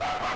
Bye-bye.